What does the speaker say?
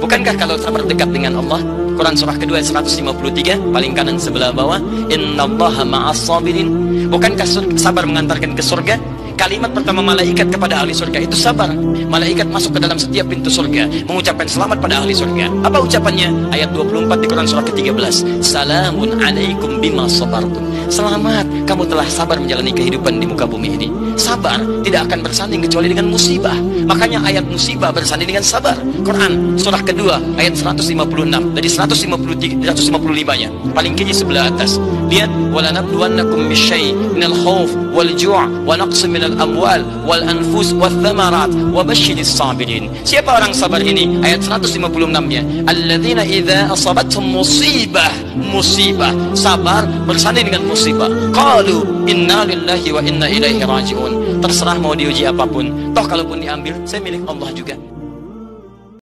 Bukankah kalau sabar dekat dengan Allah? Quran surah kedua 153 paling kanan sebelah bawah ma'as sabirin. Bukankah sabar mengantarkan ke surga? Kalimat pertama malaikat kepada ahli surga itu sabar. Malaikat masuk ke dalam setiap pintu surga mengucapkan selamat pada ahli surga. Apa ucapannya? Ayat 24 di Quran surah ke-13. Salamun alaikum bima sabartum. Selamat, kamu telah sabar menjalani kehidupan di muka bumi ini. Sabar tidak akan bersanding kecuali dengan musibah. Makanya ayat musibah bersanding dengan sabar. Quran surah kedua ayat 156 dari 153 155-nya. Paling kiri sebelah atas. Lihat wala nabluwannakum bisyai minal khauf wal ju' wa naqsim minal amwal wal anfus wal thamarat wa basyiris sabirin. Siapa orang sabar ini? Ayat 156-nya. Alladzina idza asabathum musibah, musibah, sabar bersanding dengan musibah. Qalu inna lillahi wa inna ilaihi raji'un. Terserah mau diuji apa pun. Toh kalaupun diambil, saya milik Allah juga.